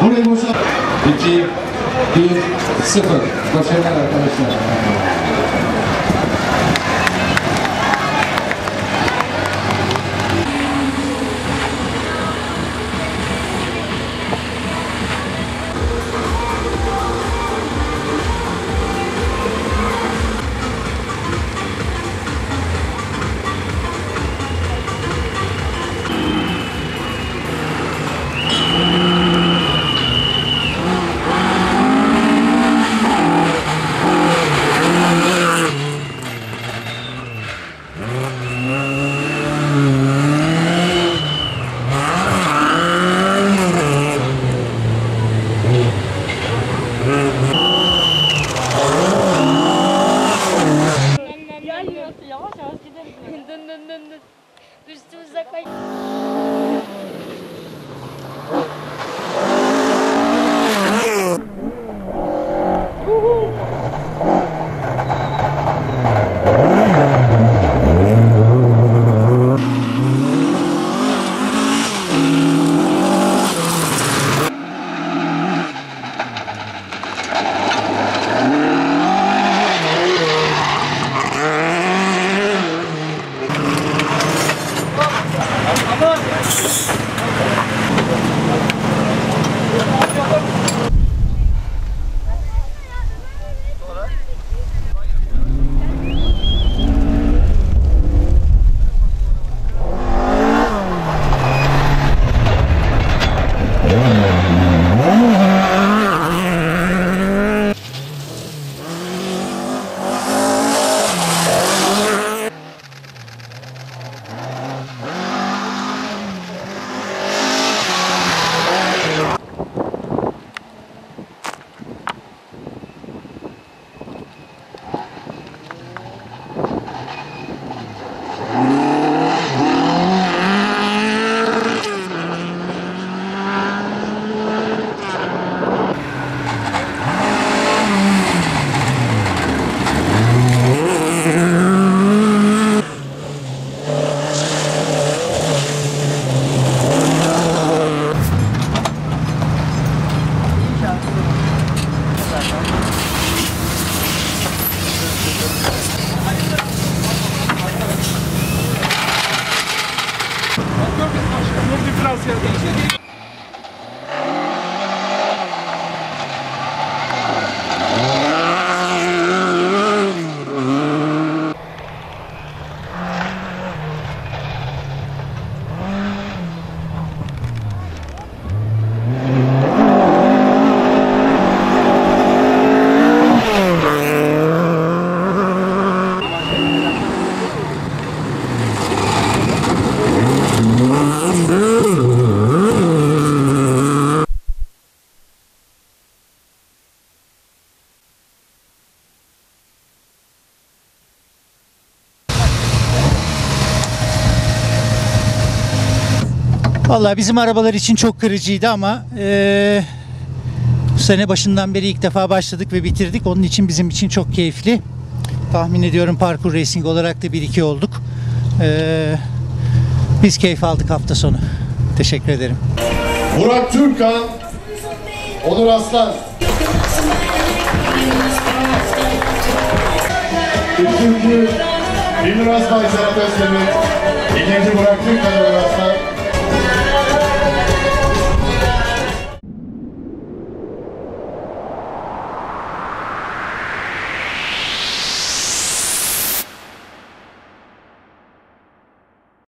これもさ1 9 0ご視聴ありがとうございまし Come on. Vallahi bizim arabalar için çok kırıcıydı ama eee, bu sene başından beri ilk defa başladık ve bitirdik. Onun için bizim için çok keyifli. Tahmin ediyorum parkur racing olarak da 1-2 olduk. Eee, biz keyif aldık hafta sonu. Teşekkür ederim. Burak Türkan, Onur Aslan. İkinci Binur Aslan Özdemir. İkinci Burak Türkan, Onur.